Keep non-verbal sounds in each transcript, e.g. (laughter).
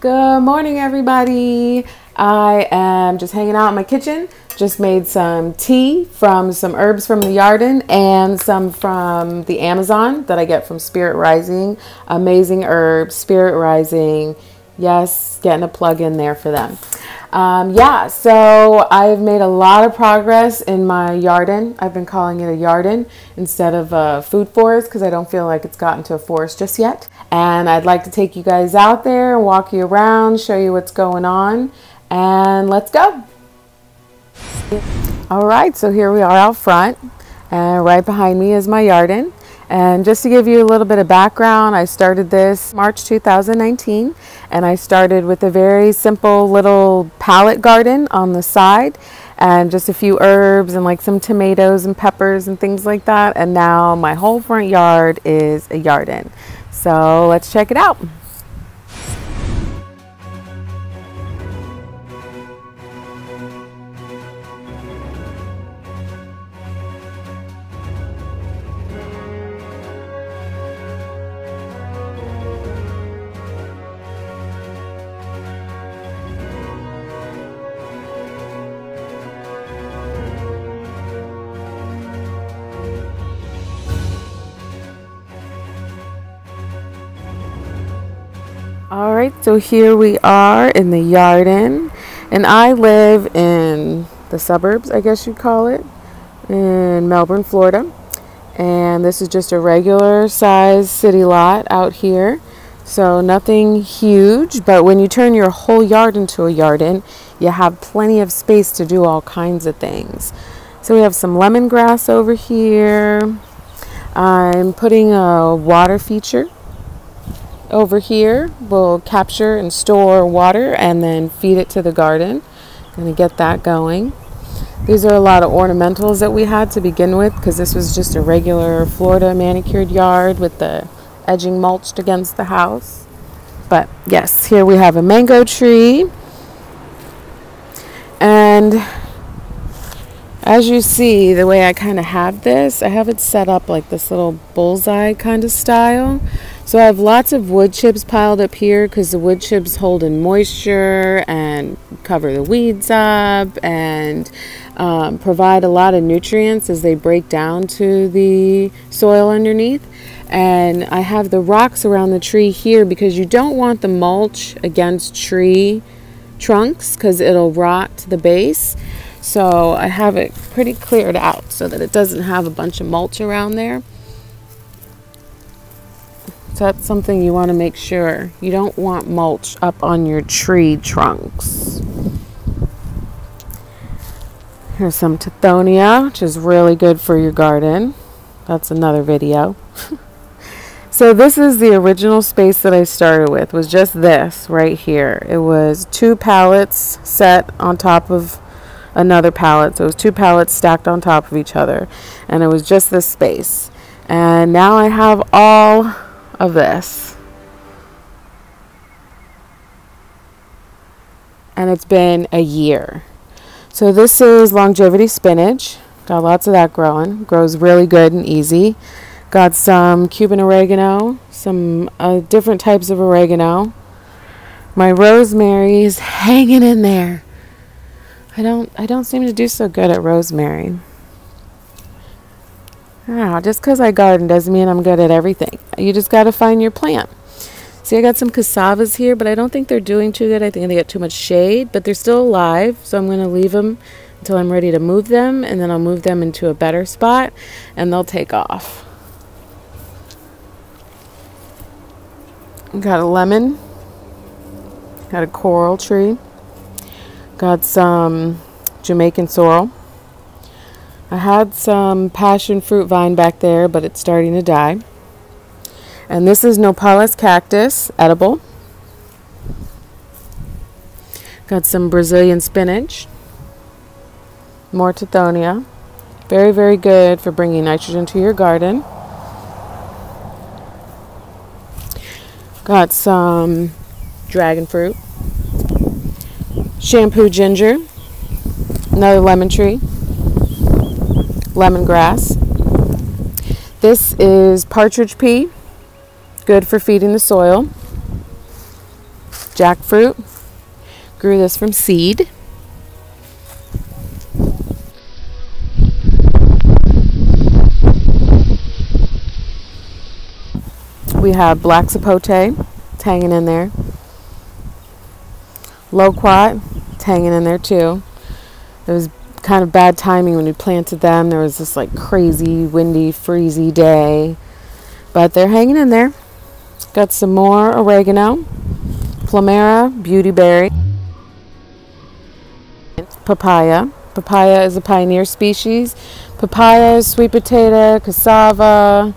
Good morning, everybody. I am just hanging out in my kitchen. Just made some tea from some herbs from the Yarden and some from the Amazon that I get from Spirit Rising. Amazing herbs, Spirit Rising. Yes, getting a plug in there for them. Um, yeah, so I've made a lot of progress in my Yarden. I've been calling it a Yarden instead of a food forest because I don't feel like it's gotten to a forest just yet. And I'd like to take you guys out there and walk you around, show you what's going on, and let's go. All right, so here we are out front, and right behind me is my Yarden. And just to give you a little bit of background, I started this March 2019 and I started with a very simple little pallet garden on the side and just a few herbs and like some tomatoes and peppers and things like that. And now my whole front yard is a Yarden. So let's check it out. All right, so here we are in the Yarden, and I live in the suburbs, I guess you'd call it, in Melbourne, Florida. And this is just a regular size city lot out here. So nothing huge, but when you turn your whole yard into a Yarden, you have plenty of space to do all kinds of things. So we have some lemongrass over here. I'm putting a water feature over here we'll capture and store water and then feed it to the garden. Gonna get that going. These are a lot of ornamentals that we had to begin with because this was just a regular Florida manicured yard with the edging mulched against the house. But yes, here we have a mango tree. And as you see, the way I kind of have this, I have it set up like this little bullseye kind of style. So I have lots of wood chips piled up here because the wood chips hold in moisture and cover the weeds up and um, provide a lot of nutrients as they break down to the soil underneath. And I have the rocks around the tree here because you don't want the mulch against tree trunks because it'll rot the base. So I have it pretty cleared out so that it doesn't have a bunch of mulch around there. So that's something you want to make sure. You don't want mulch up on your tree trunks. Here's some Tithonia, which is really good for your garden. That's another video. (laughs) so this is the original space that I started with, was just this right here. It was two pallets set on top of another pallet. So it was two pallets stacked on top of each other. And it was just this space. And now I have all of this. And it's been a year. So this is longevity spinach. Got lots of that growing. Grows really good and easy. Got some Cuban oregano, some uh, different types of oregano. My rosemary is hanging in there. I don't I don't seem to do so good at rosemary. Ah, just because I garden doesn't mean I'm good at everything. You just got to find your plant. See, I got some cassavas here, but I don't think they're doing too good. I think they got too much shade, but they're still alive. So I'm going to leave them until I'm ready to move them, and then I'll move them into a better spot, and they'll take off. Got a lemon. Got a coral tree. Got some Jamaican sorrel. I had some passion fruit vine back there, but it's starting to die. And this is Nopales cactus, edible. Got some Brazilian spinach. More Tithonia. Very, very good for bringing nitrogen to your garden. Got some dragon fruit. Shampoo ginger. Another lemon tree lemongrass. This is partridge pea, good for feeding the soil. jackfruit. Grew this from seed. We have black sapote hanging in there. Loquat hanging in there too. It was kind of bad timing when we planted them. There was this like crazy, windy, freezy day. But they're hanging in there. Got some more oregano, plumeria, beautyberry, papaya. Papaya is a pioneer species. Papaya, sweet potato, cassava,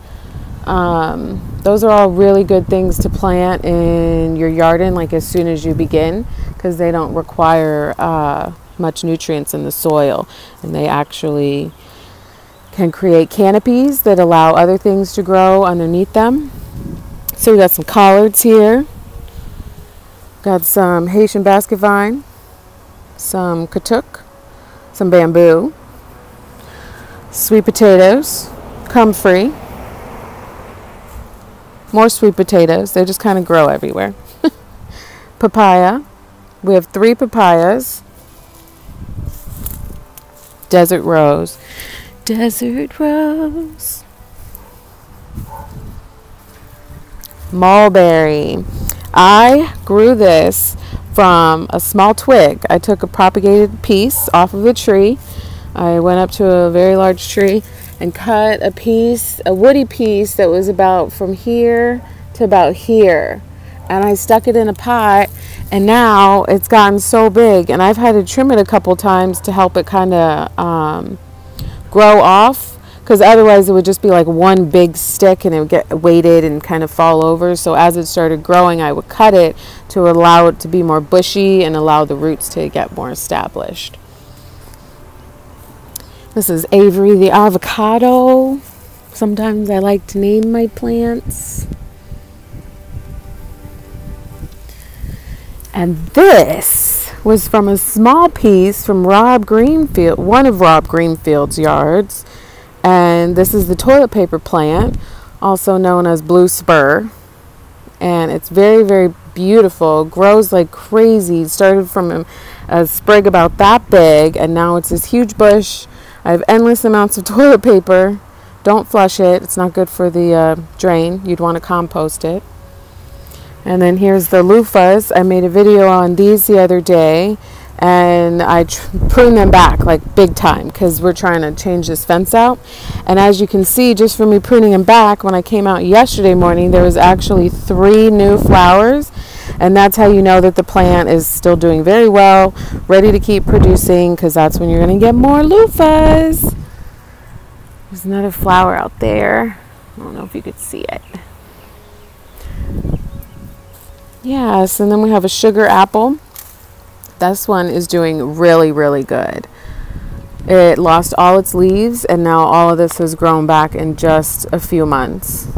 um, those are all really good things to plant in your garden like as soon as you begin because they don't require uh, much nutrients in the soil and they actually can create canopies that allow other things to grow underneath them. So we got some collards here. Got some Haitian basket vine, some katuk, some bamboo, sweet potatoes, comfrey, more sweet potatoes. They just kind of grow everywhere. (laughs) Papaya. We have three papayas. Desert rose. Desert rose. Mulberry. I grew this from a small twig. I took a propagated piece off of the tree. I went up to a very large tree and cut a piece, a woody piece that was about from here to about here. And I stuck it in a pot and now it's gotten so big and I've had to trim it a couple times to help it kind of um, grow off because otherwise it would just be like one big stick and it would get weighted and kind of fall over. So as it started growing, I would cut it to allow it to be more bushy and allow the roots to get more established. This is Avery the avocado. Sometimes I like to name my plants. And this was from a small piece from Rob Greenfield, one of Rob Greenfield's yards. And this is the toilet paper plant, also known as blue spur. And it's very, very beautiful. Grows like crazy. Started from a, sprig about that big, and now it's this huge bush I have endless amounts of (laughs) toilet paper. Don't flush it. It's not good for the uh, drain. You'd want to compost it. And then here's the loofahs. I made a video on these the other day and I prune them back like big time because we're trying to change this fence out. And as you can see, just from me pruning them back, when I came out yesterday morning, there was actually three new flowers and that's how you know that the plant is still doing very well, ready to keep producing because that's when you're going to get more loofahs. There's another flower out there. I don't know if you could see it. Yes, and then we have a sugar apple. This one is doing really, really good. It lost all its leaves, and now all of this has grown back in just a few months.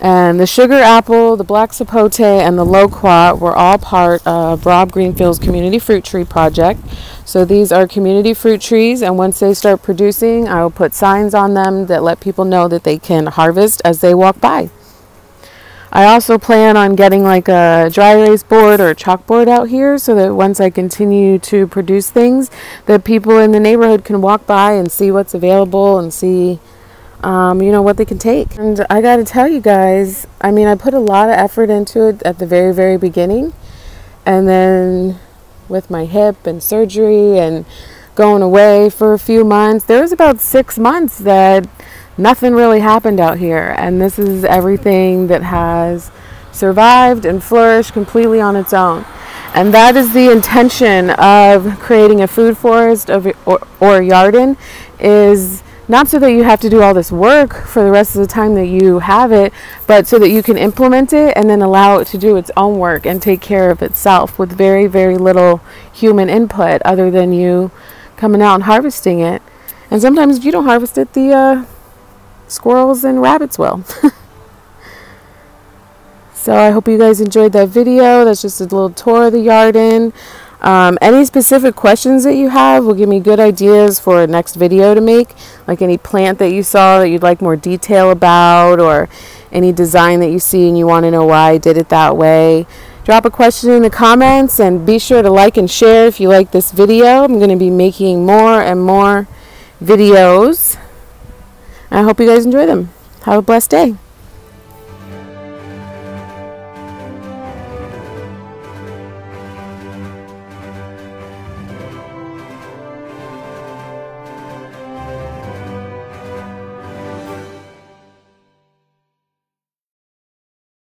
And the sugar apple, the black sapote, and the loquat were all part of Rob Greenfield's community fruit tree project. So these are community fruit trees, and once they start producing, I will put signs on them that let people know that they can harvest as they walk by. I also plan on getting like a dry erase board or chalkboard out here so that once I continue to produce things, that people in the neighborhood can walk by and see what's available and see um, you know, what they can take. And I got to tell you guys, I mean, I put a lot of effort into it at the very, very beginning. And then with my hip and surgery and going away for a few months, there was about six months that nothing really happened out here. And this is everything that has survived and flourished completely on its own. And that is the intention of creating a food forest of, or, or Yarden is not so that you have to do all this work for the rest of the time that you have it, but so that you can implement it and then allow it to do its own work and take care of itself with very, very little human input other than you coming out and harvesting it. And sometimes if you don't harvest it, the uh, squirrels and rabbits will. (laughs) so I hope you guys enjoyed that video. That's just a little tour of the Yarden. Um, any specific questions that you have will give me good ideas for a next video to make, like any plant that you saw that you'd like more detail about or any design that you see and you want to know why I did it that way. Drop a question in the comments and be sure to like and share if you like this video. I'm going to be making more and more videos I hope you guys enjoy them. Have a blessed day.